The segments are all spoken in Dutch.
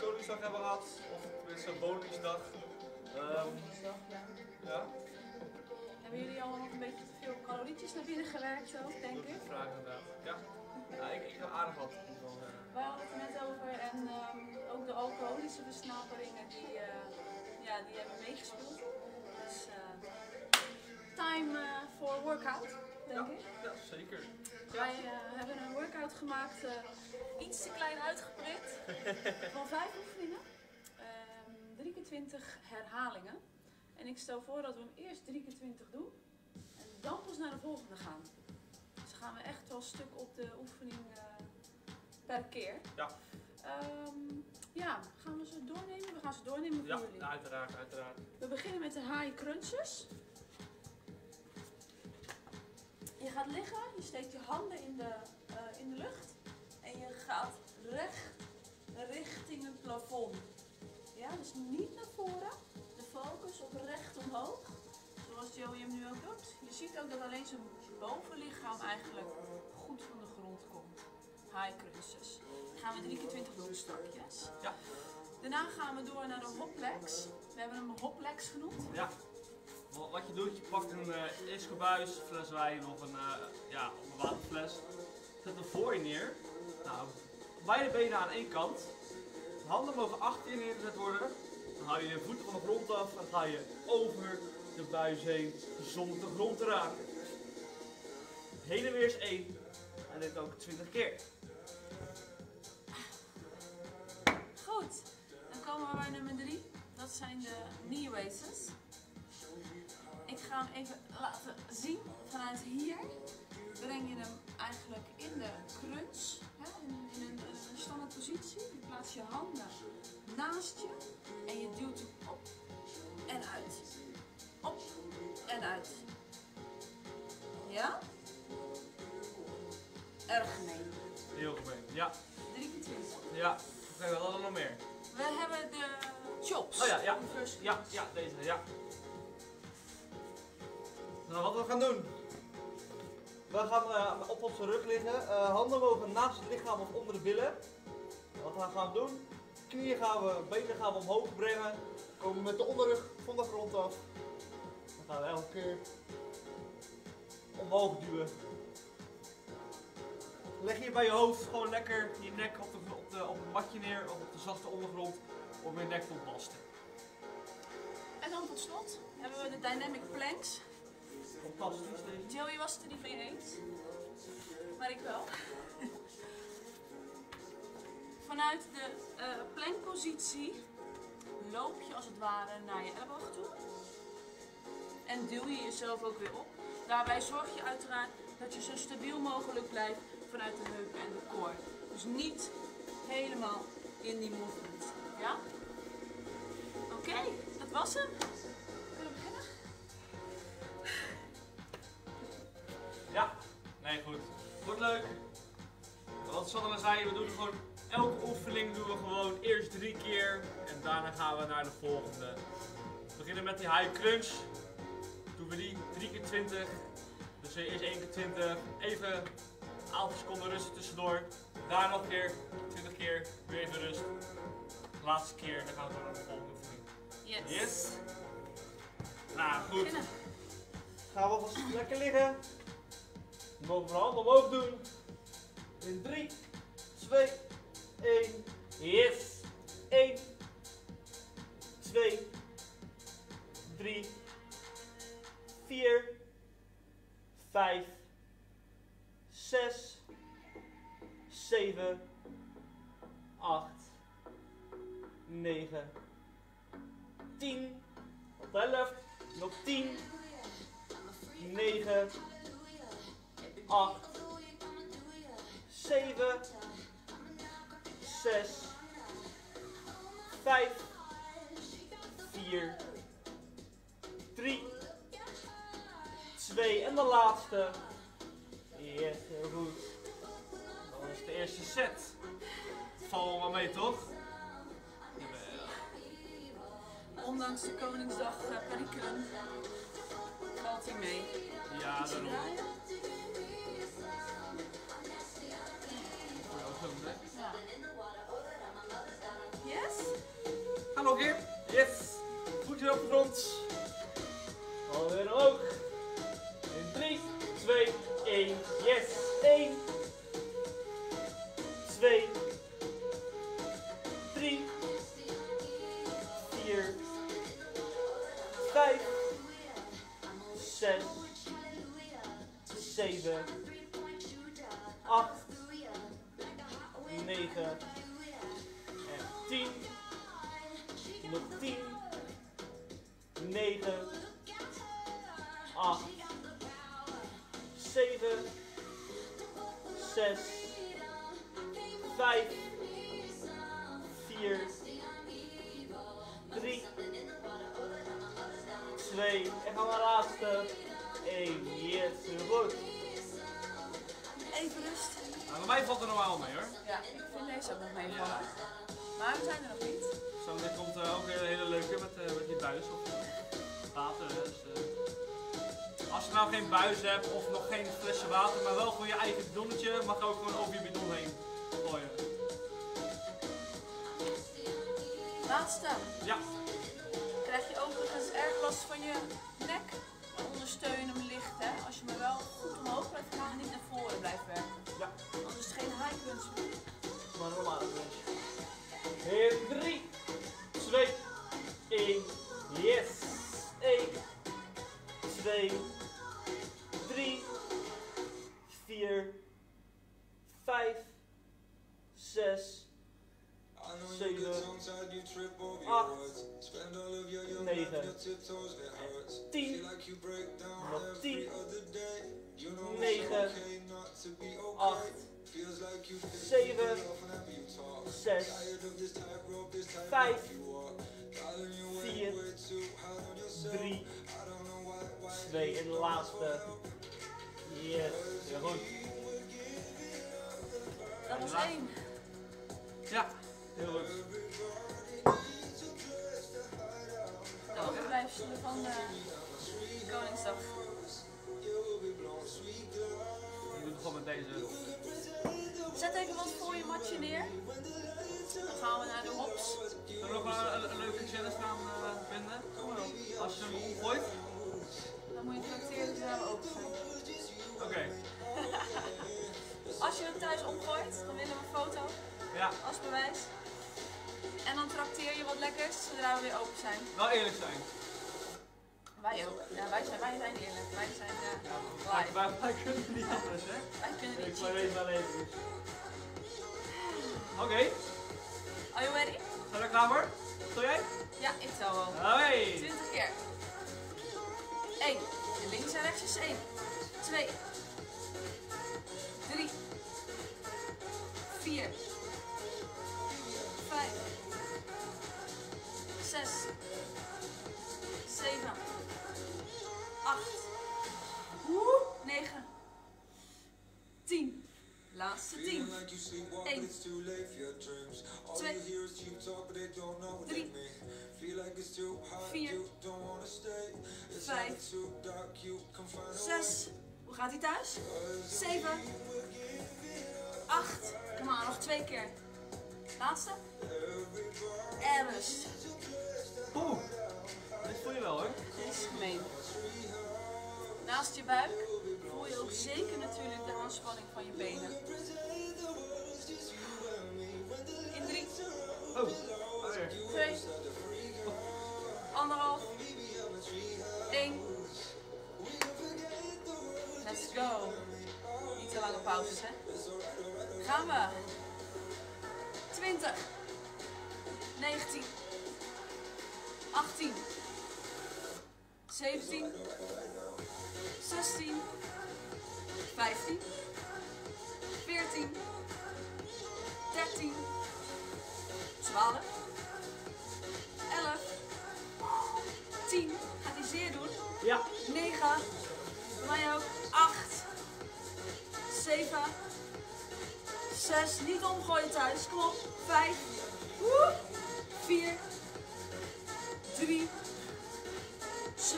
Koningsdag hebben gehad. Of tenminste een Woningsdag. Ehm, ja. ja, Hebben jullie nog een beetje te veel calorietjes naar binnen gewerkt ook, denk dat is ik? de vraag inderdaad. Ja, ja ik, ik heb aardig wat. zeggen. Wij hadden het er net over en ehm, ook de alcoholische versnaperingen die, eh, ja, die hebben meegespeeld. Dus eh, time eh, voor workout, denk ik. Ja, zeker. Wij eh, hebben een workout gemaakt, eh, iets te klein uitgeprint, van vijf oefeningen, ehm, drie keer 20 herhalingen. En ik stel voor dat we hem eerst drie keer 20 doen en dan pas naar de volgende gaan. Dus dan gaan we echt wel stuk op de oefening eh, per keer. Ja. Ehm, ja, gaan we ze doornemen? We gaan ze doornemen voor Ja, jullie. uiteraard, uiteraard. We beginnen met de high crunches. Je gaat liggen, je steekt je handen in de, eh, in de lucht en je gaat recht richting het plafond. Ja, dus niet naar voren, de focus op recht omhoog, zoals Joey hem nu ook doet. Je ziet ook dat alleen zijn bovenlichaam eigenlijk goed van de grond komt. High crunches. Dan gaan we drie keer 20 doen stapjes. Ja. Daarna gaan we door naar de hoplegs. We hebben hem hoplegs genoemd. Ja. Wat je doet, je pakt een uh, fles wijn of een, eh, ja, een waterfles. Zet hem voor je neer. Nou, beide benen aan één kant. De handen mogen achter je neergezet worden. Dan hou je je voeten van de grond af en ga je over de buis heen zonder de grond te raken. Heen en weer is één. En dit ook 20 keer. Goed, dan komen we bij nummer drie. Dat zijn de knee raises. Ga hem even laten zien vanuit hier. Breng je hem eigenlijk in de crunch, hè, in, in een, een standaard positie. Je plaatst je handen naast je en je duwt hem op en uit. Op en uit. Ja? Erg gemeen. Heel gemeen. Ja, Drie keer twintig. ja. Oké, wat hadden we nog meer? We hebben de chops. Oh ja, ja. Ja, ja, deze, ja. Nou, wat we gaan doen. We gaan eh, op onze rug liggen. Eh, handen mogen naast het lichaam of onder de billen. Wat we gaan doen. Knieën gaan we, benen gaan we omhoog brengen. Komen met de onderrug van de grond af. Dan gaan we elke keer omhoog duwen. Leg je bij je hoofd gewoon lekker je nek op, de, op, op het matje neer of op de zachte ondergrond om je nek te ontlasten. En dan tot slot hebben we de dynamic planks. Fantastisch. Joey was het er niet mee eens. Maar ik wel. Vanuit de eh, plankpositie loop je als het ware naar je elleboog toe. En duw je jezelf ook weer op. Daarbij zorg je uiteraard dat je zo stabiel mogelijk blijft vanuit de heupen en de core. Dus niet helemaal in die movement. Ja? Oké, dat was hem. Nee goed. Wordt leuk. Wat Sanne zei, we doen gewoon elke oefening doen we gewoon eerst drie keer en daarna gaan we naar de volgende. We beginnen met die high crunch. Doen we die 3 keer 20. Dus eerst 1 keer 20. Even een aantal seconden rust tussendoor. Daar nog een keer, 20 keer, weer even rust. Laatste keer en dan gaan we door naar de volgende oefening. Yes. Yes. Nou goed. Gaan we vast lekker liggen. We mogen we handen omhoog doen. In 3, 2, 1. Yes. 1, 2, 3, 4, 5, 6, 7, 8, 9, 10. Op de helft. Nog 10. 9, 8, 7, 6, 5, 4, 3, 2 en de laatste. Yes, heel goed. Dat is de eerste set. Val maar mee toch? Ondanks de Koningsdag uh, valt hij mee. Ja, daarom. Nog keer. Yes. Voetje op de grond. Alweer omhoog. In 3, 2, 1. Yes. 1, Even rust. Nou, bij mij valt er normaal mee hoor. Ja, ik vind deze ook nog meevallen. Maar we zijn er nog niet. Zo, dit komt eh, ook weer een hele leuke met, eh, met die buis of uh, water. Dus, eh, als je nou geen buis hebt of nog geen flesje water, maar wel gewoon je eigen bidonnetje, mag je ook gewoon over je bidon heen gooien. Laatste. Ja, Krijg je overigens erg last van je nek? Ondersteun je hem licht, hè? Als je me wel goed omhoog blijft gaan en niet naar voren blijft werken. ja, Anders is het geen high crunch meer. maar normaal. In 3, 2, 1, yes. 1, 2, 3, 4, 5, 6, 7, 8, 9, 10, nog 10, 9, 8, 7, 6, 5, 4, 3, 2 en de laatste. Yes, heel goed. Dat was één. Ja, heel goed. Van de Koningsdag. Ik doe het gewoon met deze. Zet even wat voor je matje neer. Dan gaan we naar de hops. Zullen we nog een, een, leuke challenge gaan eh, vinden? Als je hem omgooit. Dan moet je tracteren terwijl we open zijn. Oké, Als je hem thuis omgooit, dan willen we een foto ja, als bewijs. En dan trakteer je wat lekkers zodra we weer open zijn. wel eerlijk zijn. Wij ook. Ja, wij zijn, wij zijn eerlijk. Wij zijn Wij, live. wij, wij kunnen niet anders, hè? Wij kunnen Ik niet weet cheaten. wel even. Oké, Are you ready? zijn we klaar voor? Stel jij? Ja, ik tel wel. Hey! 20 keer. 1. En links en rechts is 1. 2. 3. 4. 5. 6. Laatste 10. 1. 2. 3. 4. 5. 6. Hoe gaat hij thuis? 7. 8. Kom maar, nog twee keer. Laatste. En rust. Oeh, dit voel je wel hoor. Dit is gemeen. Naast je buik voel je ook zeker natuurlijk de aanspanning van je benen. In 3, Oh. 2, anderhalf, 1. Let's go. Niet te lange pauzes, hè? Gaan we. 20, 19, 18, 17, 16, 15, 14, 13, 12, 11, 10, gaat hij zeer doen. Ja, 9, voor mij ook, 8, 7, 6, niet omgooien thuis, kom op, 5, 4, 3,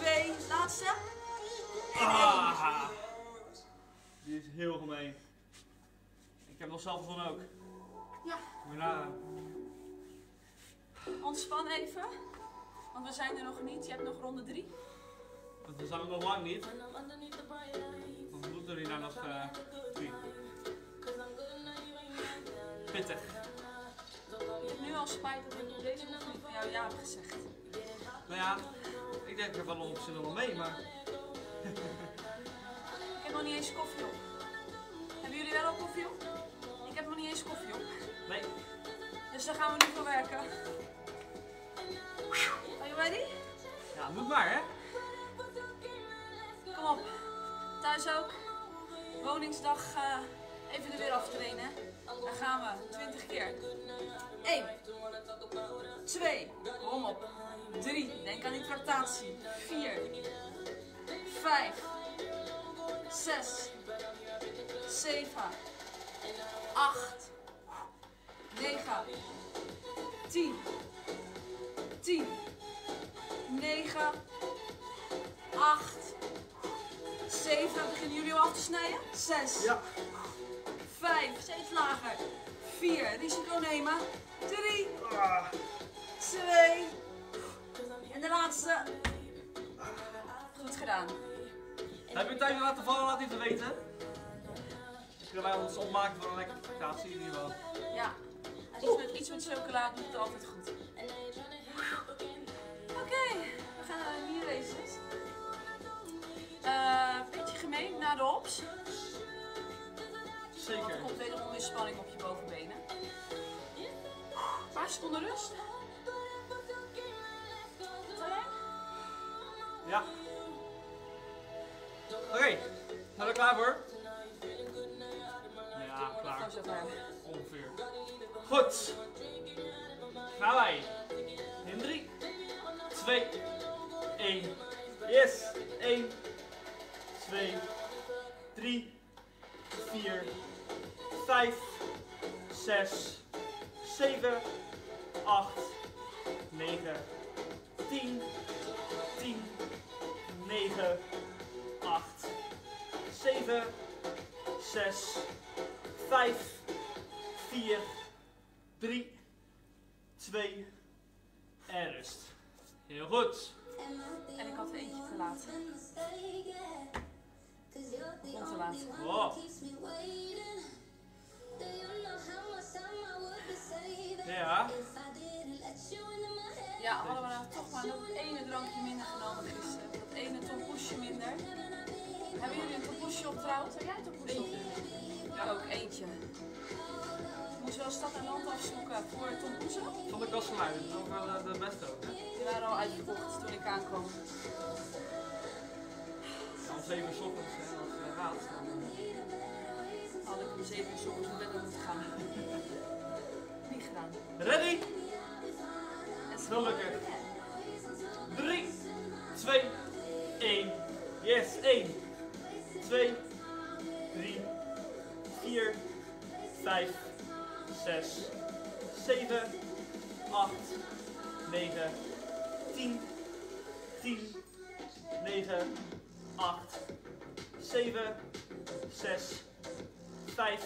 2, laatste. En 1. ah, die is heel gemeen. Ik heb nog zelf van ook. Ja, nagaan. Ontspan even. Want we zijn er nog niet. Je hebt nog ronde 3. Want we zijn er nog lang niet. Want we moeten er hierna nog eh drie. Pittig. Je hebt nu al spijt dat ik op deze oefening van jou ja heb gezegd. Nou ja, ik denk er van ons zin wel mee, maar Ik heb nog niet eens koffie op. Hebben jullie wel al koffie op? Ik heb nog niet eens koffie op. nee. Dus daar gaan we nu voor werken. Are you ready? Ja, moet maar hè. Kom op. Thuis ook. Woningsdag eh, even er weer aftrainen. Dan gaan we 20 keer. 1, 2, kom op. 3, denk aan die tractatie. 4, 5, 6, 7, 8, 9, 10, 10, 9, 8, 7, beginnen jullie al af te snijden? 6, Ja. 5, steeds lager. 4, risico nemen. 3, 2, en de laatste. Goed gedaan. Heb je tijd laten vallen? Laat even weten. Dan kunnen wij ons opmaken voor een lekkere vakantie in ieder geval. Ja, iets met, iets met chocola doet het altijd goed. Oké, we gaan naar de nieuwe races. Eh, beetje gemeen, na de hops. Want Zeker. er komt wederom weer spanning op je bovenbenen. Een paar seconden rust. Ja. Oké, zijn we klaar voor? Ja, klaar. Ongeveer. Goed. Gaan wij. In 3, 2, 1. Yes. 1, 2, 3, 4, 5, 6, 7, 8, 9, 10, 10, 9, 8, 7, 6, 5, 4, 3, 2 en rust. Heel goed. En ik had er eentje te laat. Komt te laat. Wow. Ja. Ja, hadden we nou toch maar dat ene drankje minder genomen gisteren. Ene tompoesje minder. Hebben jullie een tompoesje op trouwens? Heb jij een tompoesje op? Ja, ook eentje. Moest wel stad en land afzoeken voor tompoesen. Van de kastgeluid. Dat is ook wel eh, de beste ook. Hè? Die waren al uitverkocht toen ik aankwam. Om 7 uur ochtends hè, als het gaat. Dan, Had ik om 7 uur ochtends naar bed moeten gaan. Niet gedaan. Ready? En lukken. 3, 2, 1. Yes, 1, 2, 3, 4, 5, 6, 7, 8, 9, 10, 10, 9, 8, 7, 6, 5,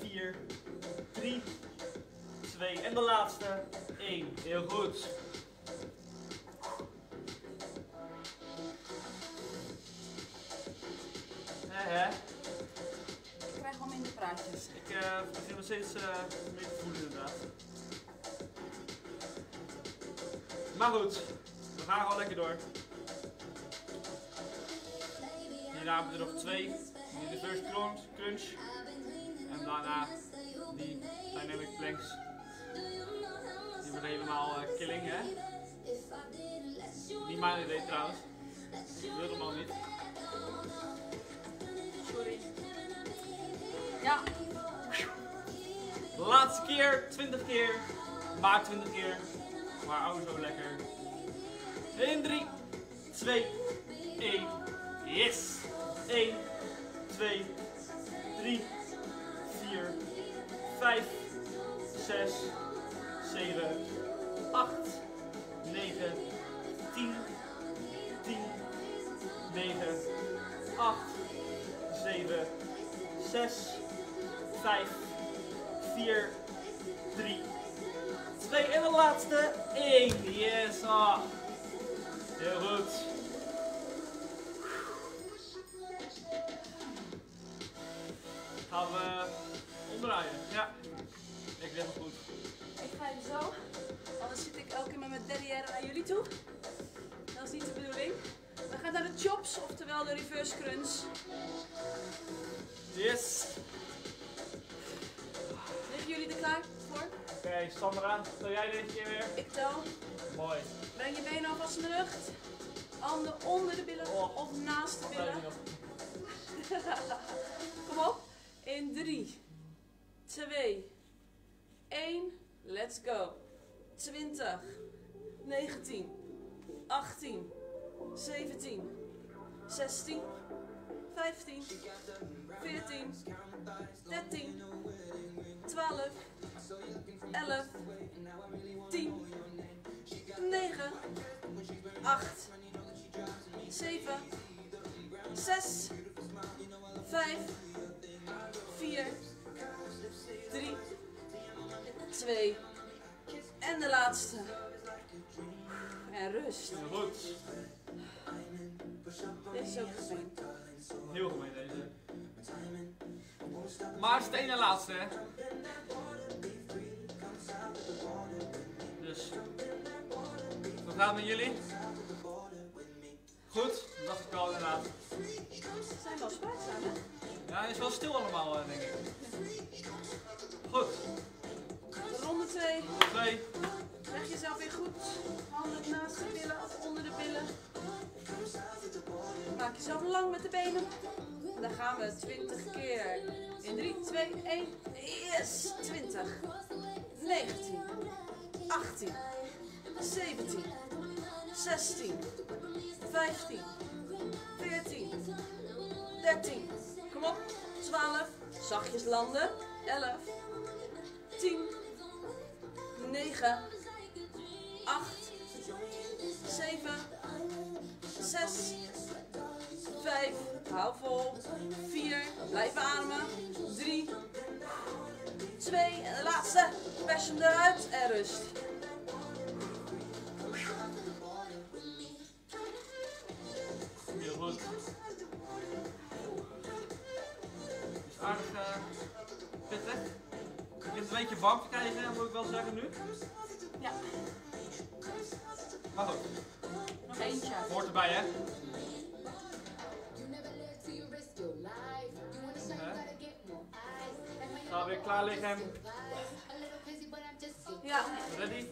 4, 3, 2 en de laatste. 1. Heel goed. Hè ik krijg wel minder praatjes. Ik eh, begin nog steeds eh, een beetje te voelen inderdaad. Maar goed, we gaan gewoon lekker door. Hierna hebben we er nog twee. De first crunch, crunch. En daarna die dynamic planks. Die wordt helemaal eh, killing hè. Niet mijn idee trouwens. Ik wil hem al niet. Ja, laatste keer, 20 keer. Maar 20 keer. Maar oh zo lekker. In 3, 2, 1. Yes! 1, 2, 3, 4, 5, 6, 7, 8, 9, 10, 10, 9, 8, 7, 6, 5, 4, 3, Twee en de laatste. Eén. Yes. Ah. Heel goed. Gaan we omdraaien. Ja. Ik denk het goed. Ik ga even zo. Anders zit ik elke keer met mijn derrière naar jullie toe. Dat is niet de bedoeling. We gaan naar de chops, oftewel de reverse crunch. Sandra. Stel jij deze keer weer? Ik tel. Mooi. Breng je benen alvast in de lucht. Handen onder de billen Oh. of naast de billen. Kom op. In 3, 2, 1. Let's go. 20, 19, 18, 17, 16, 15, 14, 13, 12, 11, 10, 9, 8, 7, 6, 5, 4, 3, 2 en de laatste. En rust. Heel goed. Dit is ook gemeen. Heel gemeen deze. Maar het is de ene laatste, hè? Dus. Gaat het met jullie? Goed? Dat dacht ik al inderdaad. Ze zijn wel spaarzaam, hè? Ja, het is wel stil allemaal, eh, denk ik. Goed. Ronde 2. Twee. Leg jezelf weer goed. Handen naast de billen of onder de billen. Maak jezelf lang met de benen. En dan gaan we 20 keer. In 3, 2, 1. Yes! 20. 19. 18. 17. 16. 15. 14. 13. Kom op. 12. Zachtjes landen. 11. 10. 9, 8, 7, 6, 5, hou vol, 4, blijf ademen, 3, 2 en de laatste, pers hem eruit en rust. Heel goed. Is aardig eh, pittig. Je hebt een beetje warm gekregen, moet ik wel zeggen nu. Ja, Maar goed. Hoort erbij hè. We weer klaar liggen. Ja, Ready?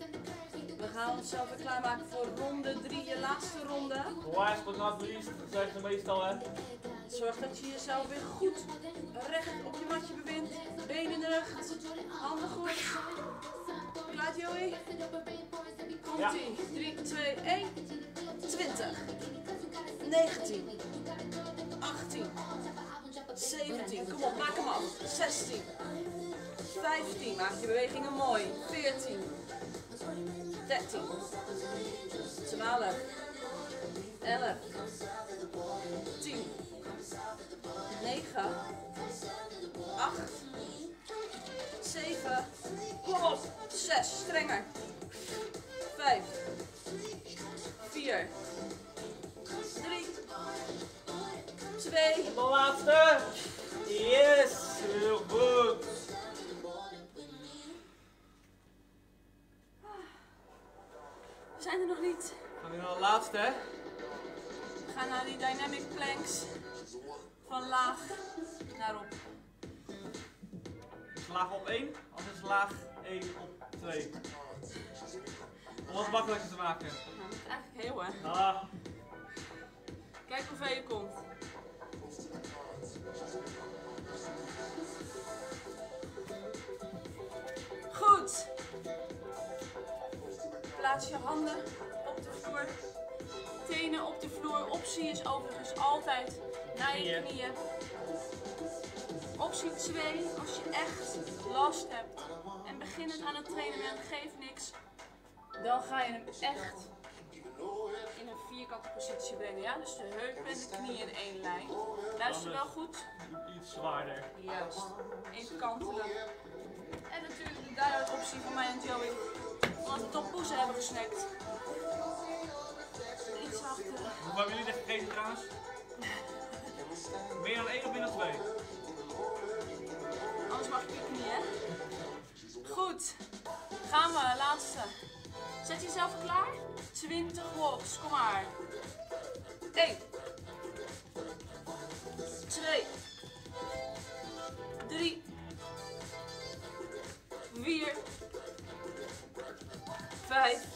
we gaan onszelf weer klaarmaken voor ronde 3, je laatste ronde. Last but not least, dat zeggen ze meestal hè. Zorg dat je jezelf weer goed recht op je matje bevindt. Benen in de rug, handen goed. Klaar Joey? Ja. Komt ie. 3, 2, 1. 20. 19. 18. 17. Kom op, maak hem af. 16. 15. Maak je bewegingen mooi. 14. 13. 12. 11. 10. 9. 8. 7. Kom op. 6. Strenger. 5. 4. 3. 2. De laatste. Yes, heel goed. We zijn er nog niet. Gaan we naar de laatste hè. We gaan naar die dynamic planks. Van laag naar op. Is laag op 1 of is laag 1 op 2? Om het makkelijker te maken. Nou, dat is eigenlijk heel hè. Ah, Kijk hoe ver je komt. Goed. Plaats je handen op de vloer. Tenen op de vloer. Optie is overigens altijd naar je Knieën. Optie 2, als je echt last hebt en beginnend aan het trainen bent, geeft niks. Dan ga je hem echt in een vierkante positie brengen. Ja? Dus de heupen en de knieën in één lijn. Luister wel goed. iets zwaarder. Juist. Even kantelen. En natuurlijk de daaruit optie van mij en Joey. Omdat we toch poezen hebben gesnackt. Iets achter. Hoe hebben jullie dit gegeten trouwens? Meer dan één of dan twee? Anders mag ik niet, hè? Goed. Gaan we, laatste. Zet jezelf klaar. 20 walks, kom maar. 1. 2. 3. 4. 5.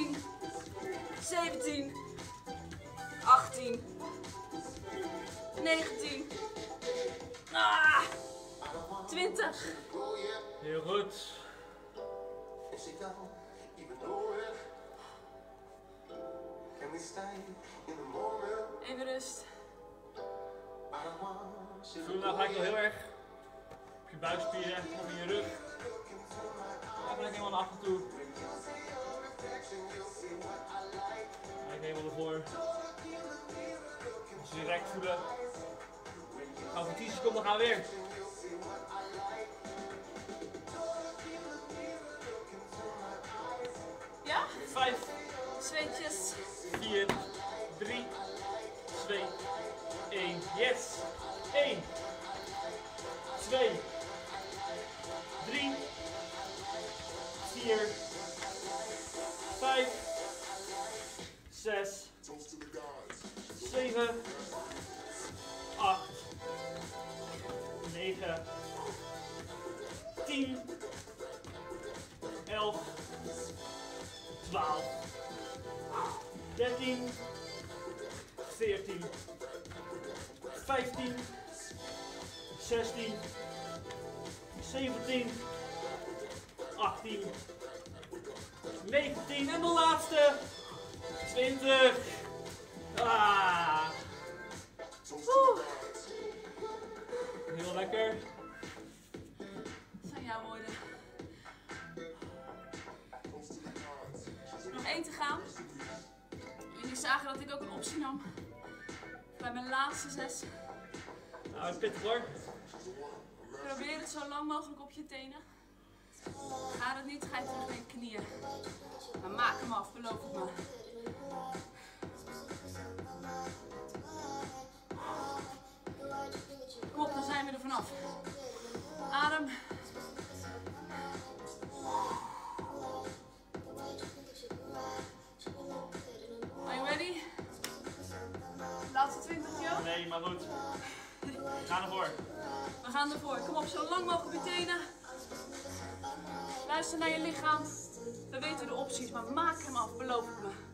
16. 17. 18. 19. Ah, 20. Heel goed. Ik even rust. Voel nou gelijk wel heel erg op je buikspieren in je rug. Even lekker helemaal naar achter toe. Kijk helemaal ervoor. Als je direct voelen. Gaan voor 10 seconden gaan we weer. Ja? 5, Zweetjes. 4, 3, 2, 1. Yes! 1, 2, 6, 7, 8, 9, 10, 11, 12, 13, 14, 15, 16, 17, 18, 19 en de laatste 20. Ah. Oeh, Heel lekker. dat zijn jouw woorden. Nog één te gaan. Jullie zagen dat ik ook een optie nam. Bij mijn laatste zes. Nou, het pittig hoor. Probeer het zo lang mogelijk op je tenen. Gaat het niet, ga je terug naar je knieën. Maar maak hem af, beloof het me. Kom op, dan zijn we er vanaf. Adem. Are you ready? Laatste 20, joh. Nee, maar goed. Ga ervoor. We gaan ervoor. Kom op, zo lang mogelijk op je tenen. Luister naar je lichaam. We weten de opties, maar maak hem af, beloof het me.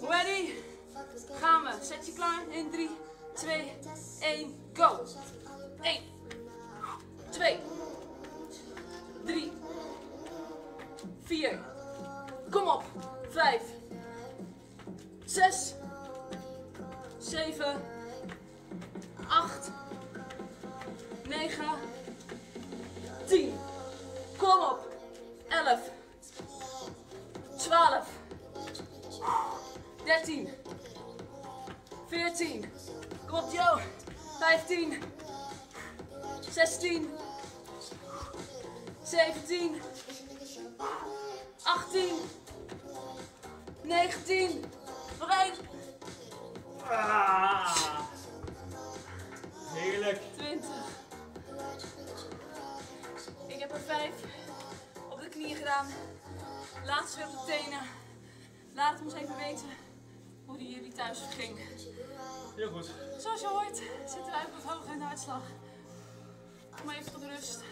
Ready? Gaan we. Zet je klaar. In 3, 2, 1, go. 1, 2, 3, 4. Kom op. 5, thuis ging. Heel goed. Zoals je hoort zitten wij op wat hoger in de uitslag. Kom even tot rust.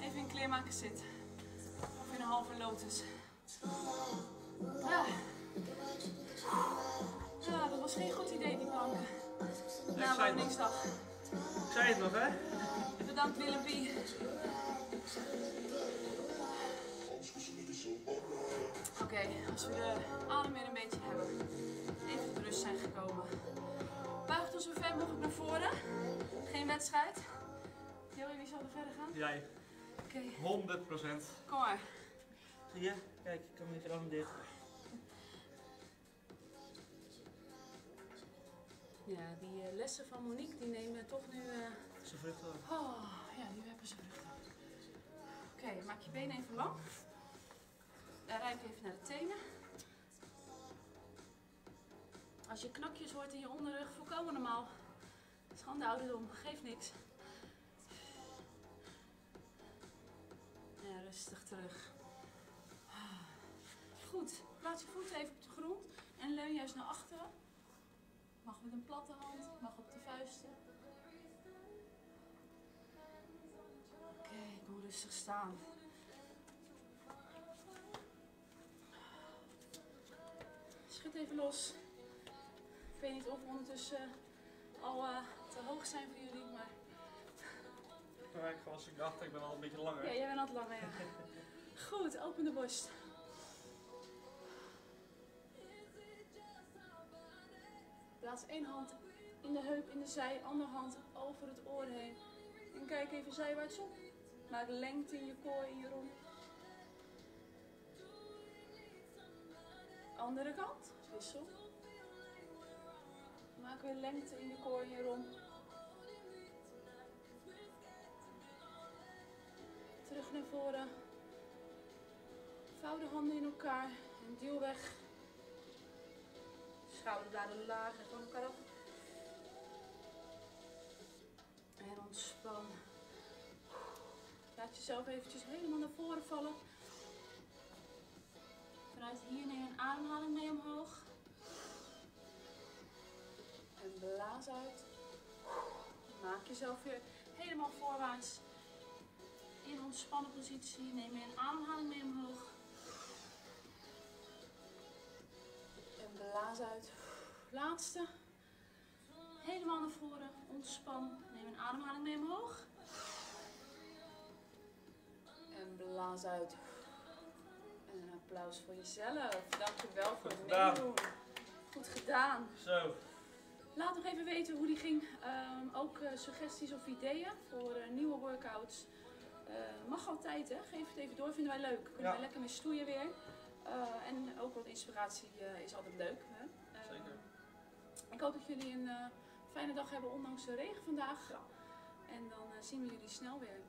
Even in kleermaker zit. Of in een halve lotus. Ja. Ja, dat was geen goed idee die planken. Na het woningsdag. Ik zei het nog, hè? Bedankt Willem Pie. Oké, als we de adem weer een beetje hebben. Zijn gekomen. Buig tot zo ver mogelijk naar voren. Geen wedstrijd. Joey, wie zal er verder gaan? Jij. Oké, 100%. kom maar. Zie je? Kijk, ik kan even arm dicht. Ja, die eh, lessen van Monique die nemen toch nu. eh, Ze vruchten. Oh, ja, nu hebben ze vruchten. Oké, maak je benen even lang. Dan ruik even naar de tenen. Als je knakjes hoort in je onderrug, volkomen normaal. Het is gewoon de ouderdom, geeft niks. Ja, rustig terug. Goed, plaats je voeten even op de grond en leun juist naar achteren. Mag met een platte hand, mag op de vuisten. Oké, kom rustig staan. Schud even los. Ik weet niet of we ondertussen al eh, te hoog zijn voor jullie, maar Ja, ik was ik dacht, ik ben al een beetje langer. ja, jij bent altijd langer. Ja. Goed, open de borst. Plaats één hand in de heup, in de zij, andere hand over het oor heen. En kijk even zijwaarts op. Maak lengte in je koor, in je romp. Andere kant, wissel. Lengte in in je romp. Terug naar voren. Vouw de handen in elkaar en duw weg. Schouderbladen laag en van elkaar af. En ontspan. Laat jezelf eventjes helemaal naar voren vallen. Vanuit hier neem een ademhaling mee omhoog. En blaas uit. Maak jezelf weer helemaal voorwaarts. In ontspannen positie neem je een ademhaling mee omhoog. En blaas uit. Laatste. Helemaal naar voren. Ontspan. Neem een ademhaling mee omhoog. En blaas uit. En een applaus voor jezelf. Dankjewel voor het meedoen. Goed gedaan. Zo. Laat nog even weten hoe die ging. Ehm, ook eh, suggesties of ideeën voor eh, nieuwe workouts. Eh, mag altijd, hè? Geef het even door. Vinden wij leuk. Kunnen Ja. wij lekker mee stoeien weer. En ook wat inspiratie is altijd leuk. Hè? Ehm, Zeker. Ik hoop dat jullie een fijne dag hebben, ondanks de regen vandaag. En dan zien we jullie snel weer.